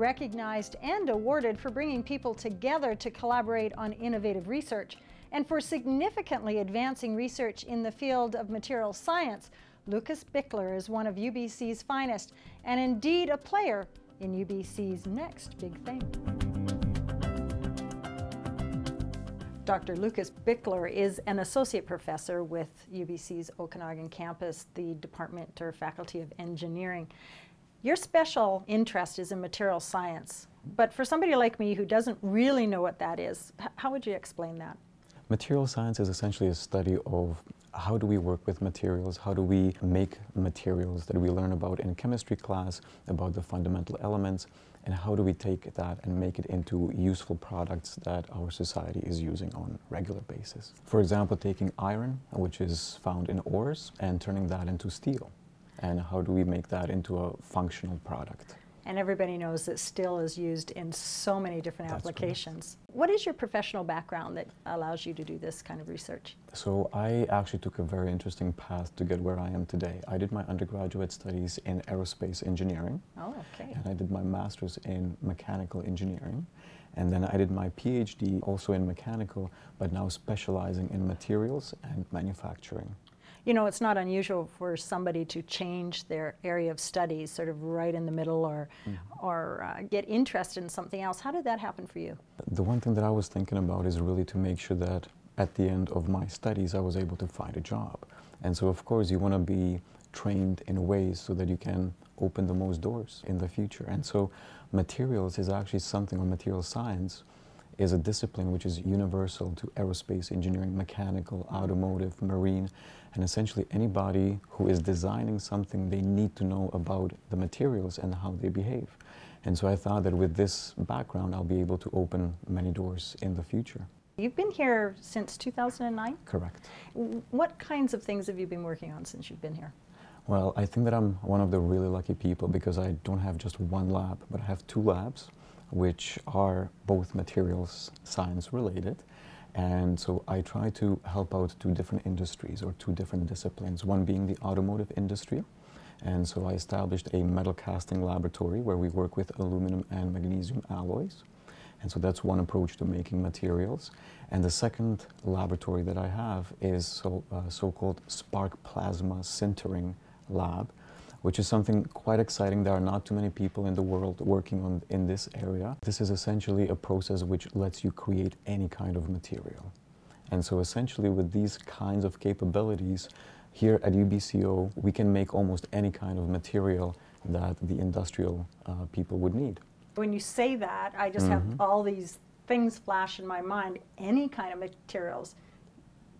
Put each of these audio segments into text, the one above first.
recognized and awarded for bringing people together to collaborate on innovative research and for significantly advancing research in the field of material science. Lukas Bichler is one of UBC's finest and indeed a player in UBC's next big thing. Dr. Lukas Bichler is an associate professor with UBC's Okanagan campus, the Department or Faculty of Engineering. Your special interest is in material science, but for somebody like me who doesn't really know what that is, how would you explain that? Material science is essentially a study of how do we work with materials, how do we make materials that we learn about in chemistry class, about the fundamental elements, and how do we take that and make it into useful products that our society is using on regular basis. For example, taking iron, which is found in ores, and turning that into steel. And how do we make that into a functional product? And everybody knows that steel is used in so many different That's applications. What is your professional background that allows you to do this kind of research? So I actually took a very interesting path to get where I am today. I did my undergraduate studies in aerospace engineering. Oh, okay. And I did my master's in mechanical engineering. And then I did my PhD also in mechanical, but now specializing in materials and manufacturing you know, it's not unusual for somebody to change their area of studies sort of right in the middle or, mm -hmm. or uh, get interested in something else. How did that happen for you? The one thing that I was thinking about is really to make sure that at the end of my studies I was able to find a job. And so, of course, you want to be trained in ways so that you can open the most doors in the future. And so, materials is actually something, on material science, is a discipline which is universal to aerospace engineering, mechanical, automotive, marine, and essentially anybody who is designing something, they need to know about the materials and how they behave. And so I thought that with this background, I'll be able to open many doors in the future. You've been here since 2009? Correct. What kinds of things have you been working on since you've been here? Well, I think that I'm one of the really lucky people because I don't have just one lab, but I have two labs which are both materials science related. And so I try to help out two different industries or two different disciplines, one being the automotive industry. And so I established a metal casting laboratory where we work with aluminum and magnesium alloys. And so that's one approach to making materials. And the second laboratory that I have is so, uh, so-called spark plasma sintering lab, which is something quite exciting. There are not too many people in the world working on in this area. This is essentially a process which lets you create any kind of material. And so essentially with these kinds of capabilities, here at UBCO, we can make almost any kind of material that the industrial uh, people would need. When you say that, I just mm -hmm. have mm-hmm. all these things flash in my mind, any kind of materials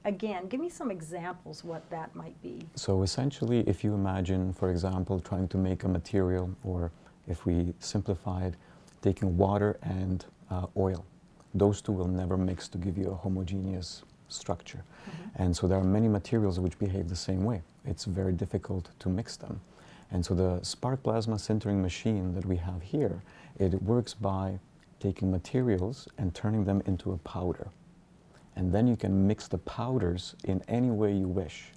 again, give me some examples what that might be. So essentially, if you imagine, for example, trying to make a material, or if we simplify it, taking water and uh, oil, those two will never mix to give you a homogeneous structure. Mm -hmm. And so there are many materials which behave the same way. It's very difficult to mix them. And so the spark plasma sintering machine that we have here, it works by taking materials and turning them into a powder and then you can mix the powders in any way you wish.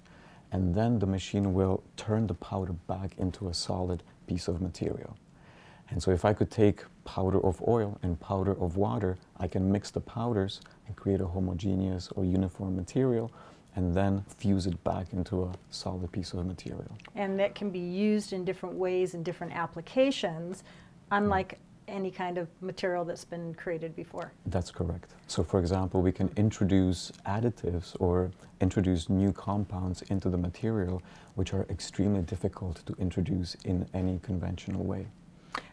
And then the machine will turn the powder back into a solid piece of material. And so if I could take powder of oil and powder of water, I can mix the powders and create a homogeneous or uniform material and then fuse it back into a solid piece of material. And that can be used in different ways in different applications, hmm. unlike any kind of material that's been created before. That's correct. So for example, we can introduce additives or introduce new compounds into the material which are extremely difficult to introduce in any conventional way.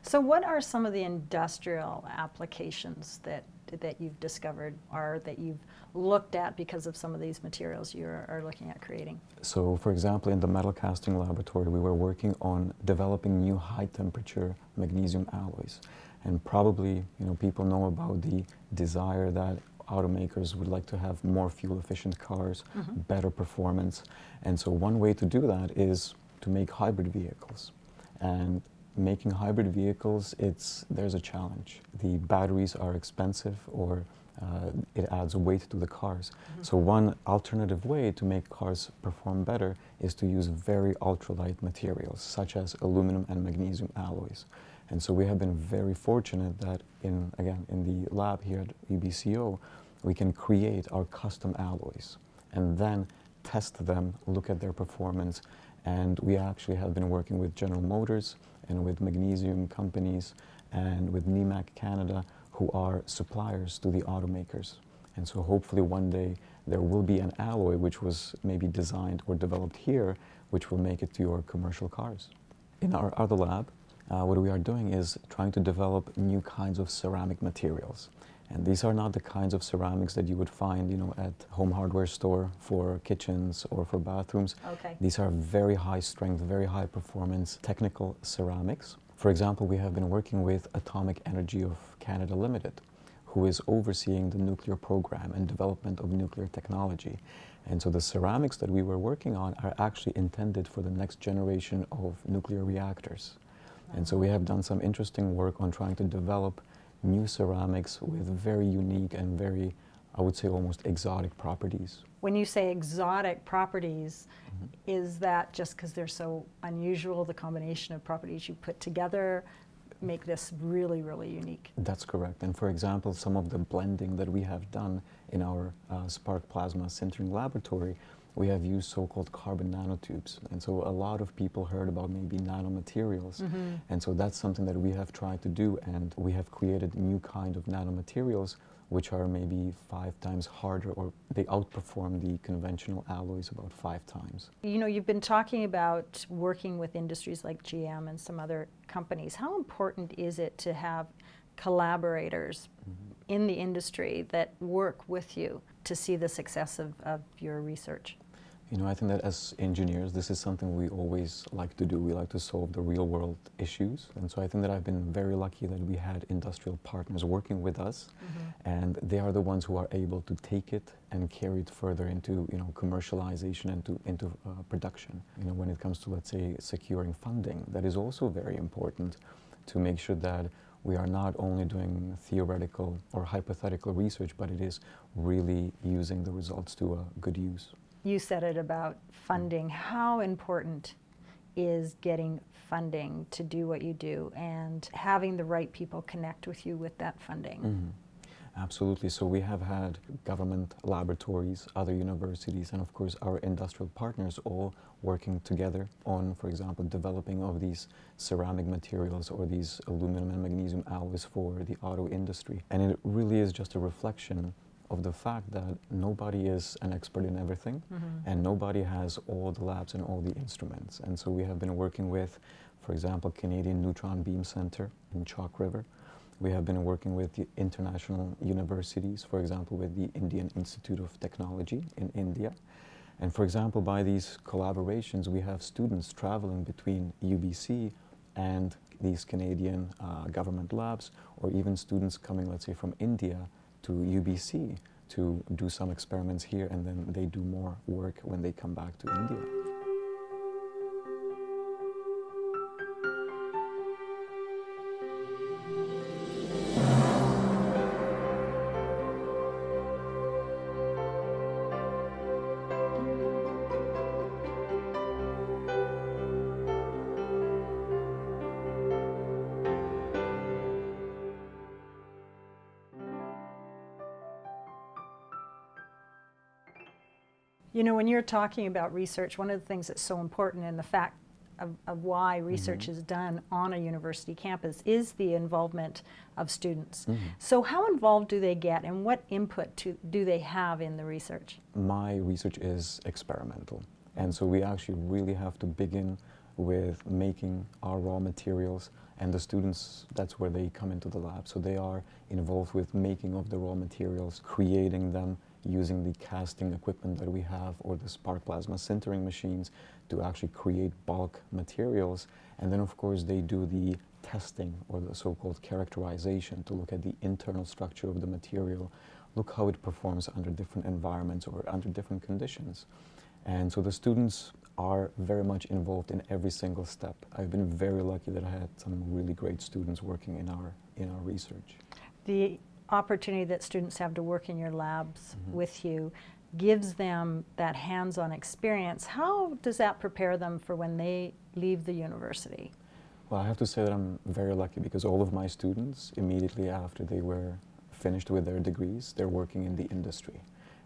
So what are some of the industrial applications that that you've discovered or that you've looked at because of some of these materials you are, are, looking at creating? So for example, in the metal casting laboratory, we were working on developing new high temperature magnesium alloys. And probably, you know, people know about the desire that automakers would like to have more fuel efficient cars, mm -hmm. better performance. And so one way to do that is to make hybrid vehicles. And making hybrid vehicles, it's, there's a challenge. The batteries are expensive or uh, it adds weight to the cars. Mm-hmm. So one alternative way to make cars perform better is to use very ultralight materials, such as aluminum and magnesium alloys. And so we have been very fortunate that in, again, in the lab here at UBCO, we can create our custom alloys and then test them, look at their performance. And we actually have been working with General Motors with magnesium companies and with Nemak Canada who are suppliers to the automakers. And so hopefully one day there will be an alloy which was maybe designed or developed here, which will make it to your commercial cars. In our other lab, uh, what we are doing is trying to develop new kinds of ceramic materials. And these are not the kinds of ceramics that you would find, you know, at home hardware store for kitchens or for bathrooms. Okay. These are very high strength, very high performance technical ceramics. For example, we have been working with Atomic Energy of Canada Limited, who is overseeing the nuclear program and development of nuclear technology. And so the ceramics that we were working on are actually intended for the next generation of nuclear reactors. And so we have done some interesting work on trying to develop new ceramics with very unique and very, I would say, almost exotic properties. When you say exotic properties, mm-hmm. is that just because they're so unusual, the combination of properties you put together make this really, really unique? That's correct. And for example, some of the blending that we have done in our uh, Spark Plasma sintering laboratory, we have used so-called carbon nanotubes. And so a lot of people heard about maybe nanomaterials. Mm-hmm. And so that's something that we have tried to do. And we have created new kind of nanomaterials which are maybe five times harder or they outperform the conventional alloys about five times. You know, you've been talking about working with industries like GM and some other companies. How important is it to have collaborators mm-hmm. in the industry that work with you to see the success of, of your research? You know, I think that as engineers, this is something we always like to do. We like to solve the real world issues. And so I think that I've been very lucky that we had industrial partners working with us. Mm-hmm. And they are the ones who are able to take it and carry it further into, you know, commercialization and to, into uh, production. You know, when it comes to, let's say, securing funding, that is also very important to make sure that we are not only doing theoretical or hypothetical research, but it is really using the results to a good use you said it about funding. How important is getting funding to do what you do and having the right people connect with you with that funding? Mm-hmm. Absolutely. So we have had government laboratories, other universities, and of course our industrial partners all working together on, for example, developing of these ceramic materials or these aluminum and magnesium alloys for the auto industry. And it really is just a reflection of the fact that nobody is an expert in everything mm-hmm. and nobody has all the labs and all the instruments. And so we have been working with, for example, Canadian Neutron Beam Center in Chalk River. We have been working with the international universities, for example, with the Indian Institute of Technology in India. And for example, by these collaborations, we have students traveling between UBC and these Canadian uh, government labs, or even students coming, let's say, from India to UBC to do some experiments here and then they do more work when they come back to India. You know, when you're talking about research, one of the things that's so important in the fact of, of why research mm-hmm. is done on a university campus is the involvement of students. Mm-hmm. So, how involved do they get and what input to, do they have in the research? My research is experimental. And so, we actually really have to begin with making our raw materials and the students that's where they come into the lab so they are involved with making of the raw materials creating them using the casting equipment that we have or the spark plasma sintering machines to actually create bulk materials. And then, of course, they do the testing or the so-called characterization to look at the internal structure of the material, look how it performs under different environments or under different conditions. And so the students are very much involved in every single step. I've been very lucky that I had some really great students working in our, in our research. The opportunity that students have to work in your labs Mhm. with you gives them that hands-on experience. How does that prepare them for when they leave the university? Well, I have to say that I'm very lucky because all of my students, immediately after they were finished with their degrees, they're working in the industry.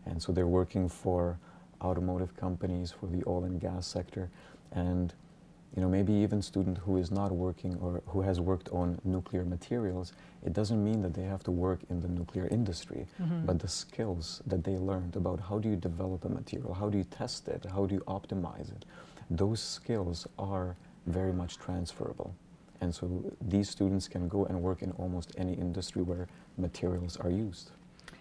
And so they're working for automotive companies, for the oil and gas sector, and you know, maybe even student who is not working or who has worked on nuclear materials, it doesn't mean that they have to work in the nuclear industry, Mhm. but the skills that they learned about how do you develop a material, how do you test it, how do you optimize it, those skills are very much transferable. And so these students can go and work in almost any industry where materials are used.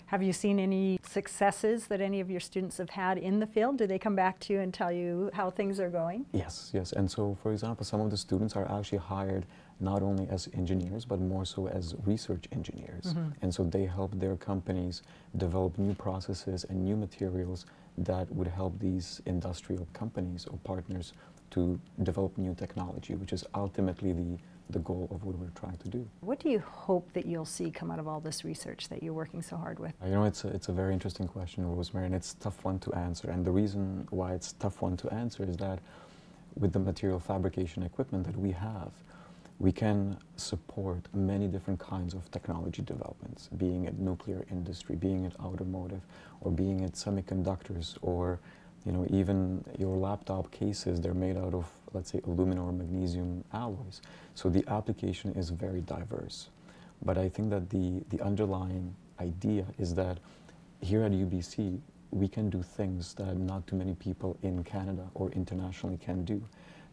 Have you seen any successes that any of your students have had in the field? Do they come back to you and tell you how things are going? Yes, yes. And so, for example, some of the students are actually hired not only as engineers, but more so as research engineers. Mhm. And so they help their companies develop new processes and new materials that would help these industrial companies or partners to develop new technology, which is ultimately the, the goal of what we're trying to do. What do you hope that you'll see come out of all this research that you're working so hard with? You know, it's a, it's a very interesting question, Rosemary, and it's a tough one to answer. And the reason why it's a tough one to answer is that with the material fabrication equipment that we have, we can support many different kinds of technology developments, being it nuclear industry, being it automotive, or being it semiconductors, or you know, even your laptop cases, they're made out of, let's say, aluminum or magnesium alloys. So the application is very diverse. But I think that the, the underlying idea is that here at UBC, we can do things that not too many people in Canada or internationally can do.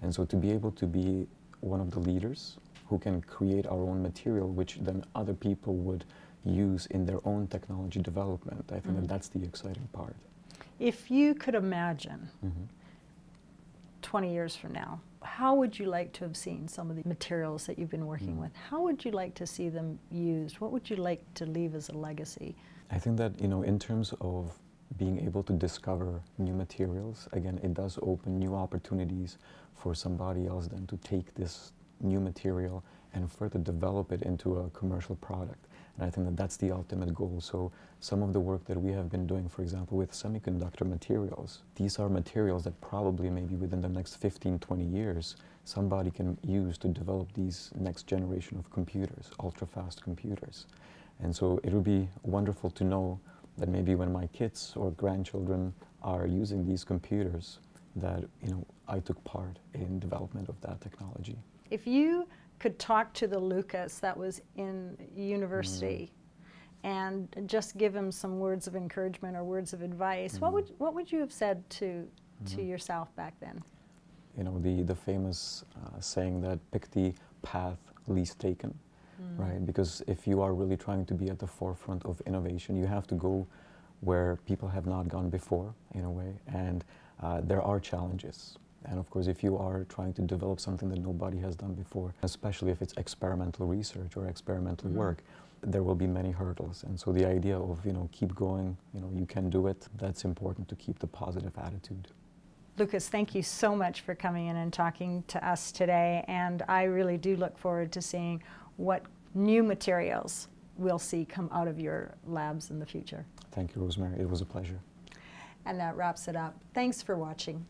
And so to be able to be one of the leaders who can create our own material, which then other people would use in their own technology development, I think Mhm. that that's the exciting part. If you could imagine Mhm. 20 years from now, how would you like to have seen some of the materials that you've been working Mm. with? How would you like to see them used? What would you like to leave as a legacy? I think that, you know, in terms of being able to discover new materials, again, it does open new opportunities for somebody else then to take this new material and further develop it into a commercial product. And I think that that's the ultimate goal. So some of the work that we have been doing, for example, with semiconductor materials, these are materials that probably maybe within the next 15, 20 years, somebody can use to develop these next generation of computers, ultra-fast computers. And so it would be wonderful to know that maybe when my kids or grandchildren are using these computers, that you know I took part in development of that technology. If you could talk to the Lukas that was in university and just give him some words of encouragement or words of advice, what Mhm. would what would you have said to to Mhm. yourself back then? You know the the famous uh, saying that pick the path least taken, right? Because if you are really trying to be at the forefront of innovation, you have to go where people have not gone before, in a way, and uh, there are challenges. And of course, if you are trying to develop something that nobody has done before, especially if it's experimental research or experimental Mhm. work, there will be many hurdles. And so the idea of, you know, keep going, you know, you can do it, that's important to keep the positive attitude. Lukas, thank you so much for coming in and talking to us today. And I really do look forward to seeing what new materials we'll see come out of your labs in the future. Thank you, Rosemary. It was a pleasure. And that wraps it up. Thanks for watching.